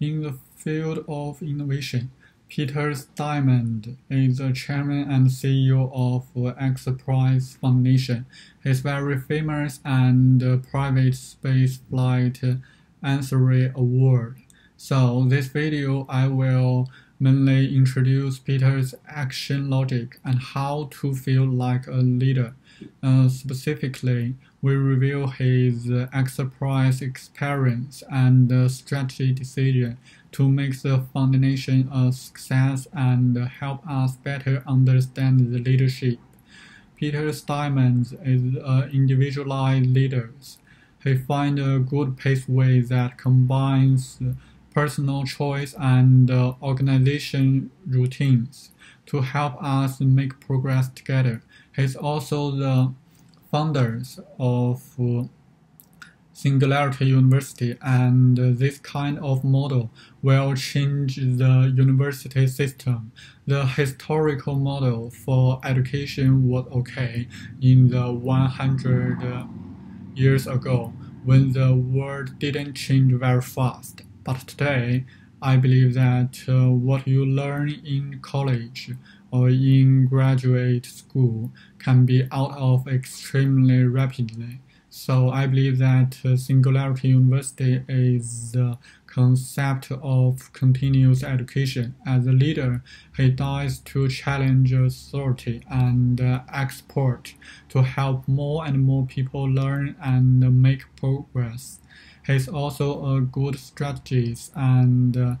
In the field of innovation, Peter Diamandis is the chairman and CEO of X Prize Foundation. His very famous and private space flight Ansari Award. So this video I will mainly introduce Peter's action logic and how to feel like a leader. Uh, specifically, we review his enterprise experience and strategy decision to make the foundation a success and help us better understand the leadership. Peter Diamandis is an individualized leader. He finds a good pathway that combines personal choice and uh, organization routines to help us make progress together. He's also the founders of uh, Singularity University, and this kind of model will change the university system. The historical model for education was okay in the 100 years ago when the world didn't change very fast. But today, I believe that uh, what you learn in college or in graduate school can be out of extremely rapidly. So I believe that uh, Singularity University is the concept of continuous education. As a leader, he dies to challenge authority and uh, export to help more and more people learn and make progress. He's also a good strategist and uh,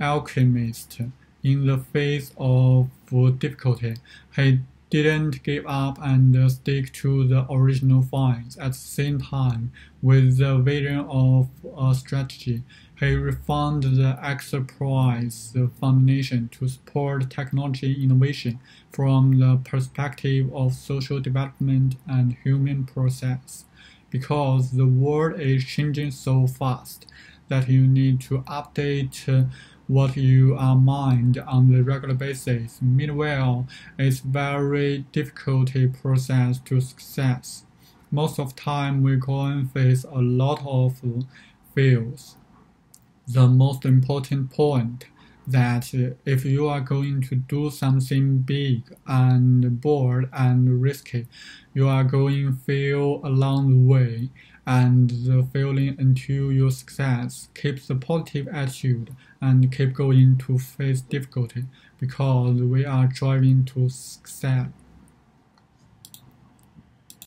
alchemist. In the face of difficulty, he didn't give up and stick to the original finds. At the same time, with the vision of a strategy, he refined the enterprise foundation to support technology innovation from the perspective of social development and human process because the world is changing so fast that you need to update uh, what you uh, are mined on the regular basis. Meanwhile, it's very difficult process to success. Most of time, we and face a lot of fails. The most important point that if you are going to do something big and bold and risky, you are going to fail along the way and the failing until your success. Keep the positive attitude and keep going to face difficulty because we are driving to success.